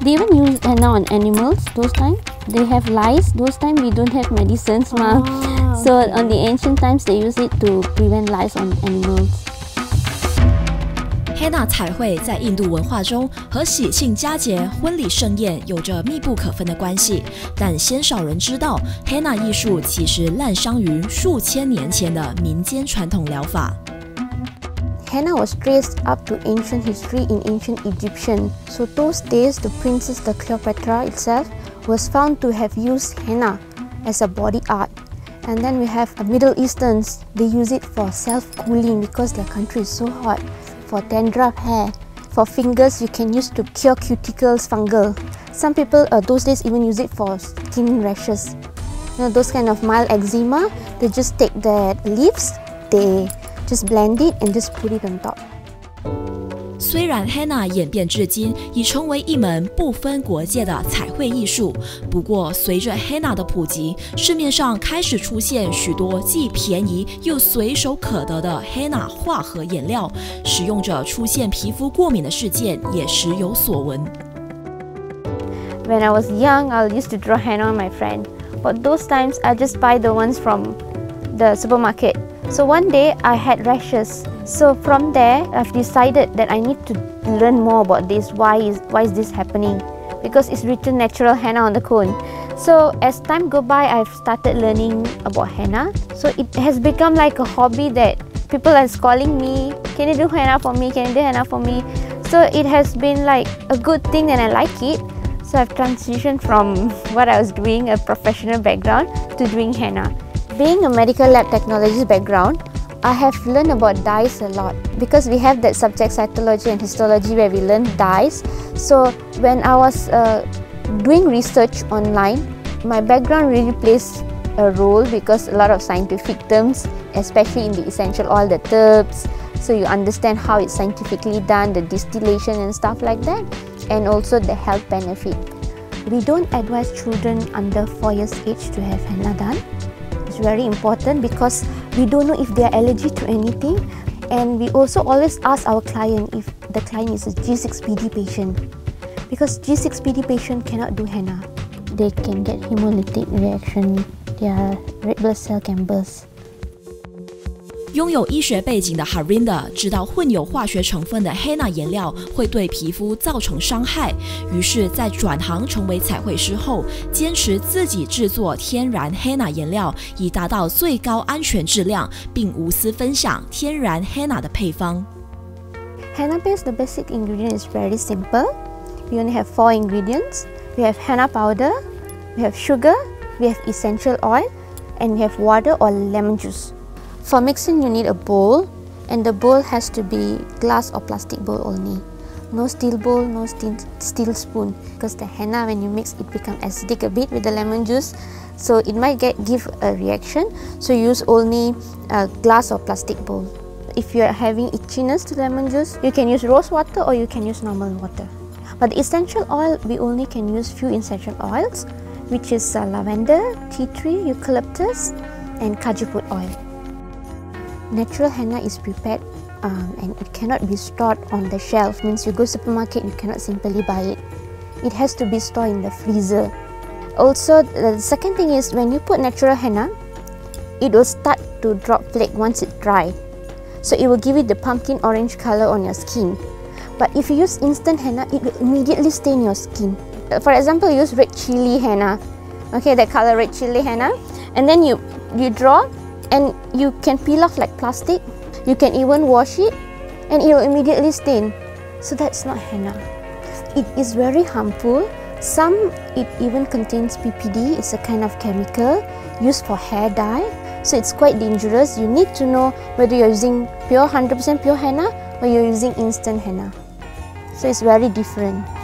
They even use henna on animals those times. They have lice. Those times we don't have medicines, ma. Oh, So on the ancient times they use it to prevent lice on animals. Henna 彩绘在印度文化中和喜庆佳节、婚礼盛宴有着密不可分的关系，但鲜少人知道，Henna 艺术其实滥觞于数千年前的民间传统疗法。Henna was traced up to ancient history in ancient Egyptian. So those days the princess the Cleopatra itself was found to have used henna as a body art. And then we have the Middle Easterns, they use it for self-cooling because their country is so hot. For dandruff hair, for fingers you can use to cure cuticles fungal. Some people uh, those days even use it for skin rashes. You know, those kind of mild eczema, they just take the leaves, they just blend it and just put it on top. 虽然 Henna 演变至今已成为一门不分国界的彩绘艺术，不过随着 Henna 的普及，市面上开始出现许多既便宜又随手可得的 Henna 化合颜料，使用者出现皮肤过敏的事件也时有所闻。 When I was young, I used to draw henna on my friend. But those times, I just buy the ones from the supermarket. So one day, I had rashes. So from there, I've decided that I need to learn more about this. Why is why is this happening? Because it's written natural henna on the cone. So as time go by, I've started learning about henna. So it has become like a hobby that people are calling me, can you do henna for me? Can you do henna for me? So it has been like a good thing and I like it. So I've transitioned from what I was doing, a professional background, to doing henna. Being a medical lab technologist background, I have learned about dyes a lot because we have that subject cytology and histology where we learn dyes. So when I was uh, doing research online, my background really plays a role because a lot of scientific terms, especially in the essential oil, the terps, so you understand how it's scientifically done, the distillation and stuff like that, and also the health benefit. We don't advise children under 4 years age to have henna done. Very important because we don't know if they are allergic to anything and we also always ask our client if the client is a G6PD patient because G6PD patient cannot do henna. They can get hemolytic reaction, their red blood cell can burst. 拥有医学背景的 Harinda 知道混有化学成分的 Henna 颜料会对皮肤造成伤害，于是，在转行成为彩绘师后，坚持自己制作天然 Henna 颜料，以达到最高安全质量，并无私分享天然 Henna 的配方。Henna base, the basic ingredient is very simple. We only have four ingredients. We have henna powder, we have sugar, we have essential oil, and we have water or lemon juice. For mixing, you need a bowl, and the bowl has to be glass or plastic bowl only. No steel bowl, no steel, steel spoon, because the henna, when you mix, it becomes acidic a bit with the lemon juice, so it might get give a reaction. So use only a glass or plastic bowl. If you are having itchiness to lemon juice, you can use rose water or you can use normal water. But the essential oil, we only can use few essential oils, which is uh, lavender, tea tree, eucalyptus, and kajaput oil. Natural henna is prepared um, and it cannot be stored on the shelf. Means you go supermarket, you cannot simply buy it. It has to be stored in the freezer. Also, the second thing is when you put natural henna, it will start to drop flake once it dry. So it will give it the pumpkin orange color on your skin. But if you use instant henna, it will immediately stain your skin. For example, use red chili henna. Okay, that color red chili henna. And then you, you draw and you can peel off like plastic. You can even wash it and it will immediately stain. So that's not henna. It is very harmful. Some it even contains PPD, it's a kind of chemical used for hair dye. So it's quite dangerous. You need to know whether you're using pure 100% pure henna or you're using instant henna. So it's very different.